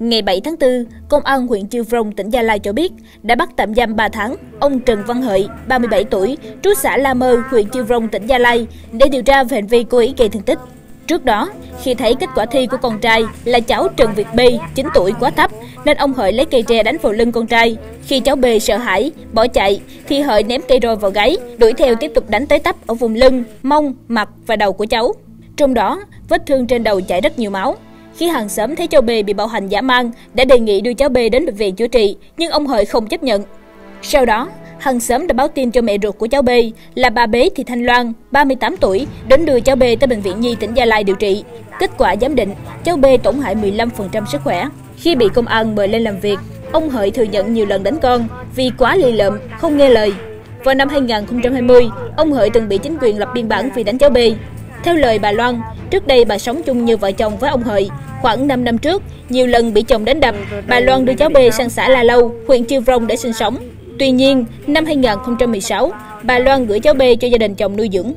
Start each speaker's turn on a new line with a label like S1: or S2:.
S1: Ngày 7 tháng 4, Công an huyện Chư Prong, tỉnh Gia Lai cho biết đã bắt tạm giam 3 tháng ông Trần Văn Hợi, 37 tuổi, trú xã La Mơ, huyện Chư Prong, tỉnh Gia Lai để điều tra về hành vi cố ý gây thương tích. Trước đó, khi thấy kết quả thi của con trai là cháu Trần Việt B, 9 tuổi quá thấp, nên ông Hợi lấy cây tre đánh vào lưng con trai. Khi cháu B sợ hãi, bỏ chạy, thì Hợi ném cây roi vào gáy, đuổi theo tiếp tục đánh tới tấp ở vùng lưng, mông, mặt và đầu của cháu. Trong đó, vết thương trên đầu chảy rất nhiều máu. Khi hàng xóm thấy cháu B bị bạo hành giả mang, đã đề nghị đưa cháu B đến bệnh viện chữa trị, nhưng ông Hợi không chấp nhận. Sau đó, hàng xóm đã báo tin cho mẹ ruột của cháu B là bà Bế Thị Thanh Loan, 38 tuổi, đến đưa cháu B tới bệnh viện Nhi tỉnh Gia Lai điều trị. Kết quả giám định, cháu B tổn hại 15% sức khỏe. Khi bị công an mời lên làm việc, ông Hợi thừa nhận nhiều lần đánh con vì quá lì lợm, không nghe lời. Vào năm 2020, ông Hợi từng bị chính quyền lập biên bản vì đánh cháu B. Theo lời bà Loan, trước đây bà sống chung như vợ chồng với ông Hợi. Khoảng 5 năm trước, nhiều lần bị chồng đánh đập, bà Loan đưa cháu B sang xã La Lâu, huyện Chiêu Rong để sinh sống. Tuy nhiên, năm 2016, bà Loan gửi cháu B cho gia đình chồng nuôi dưỡng.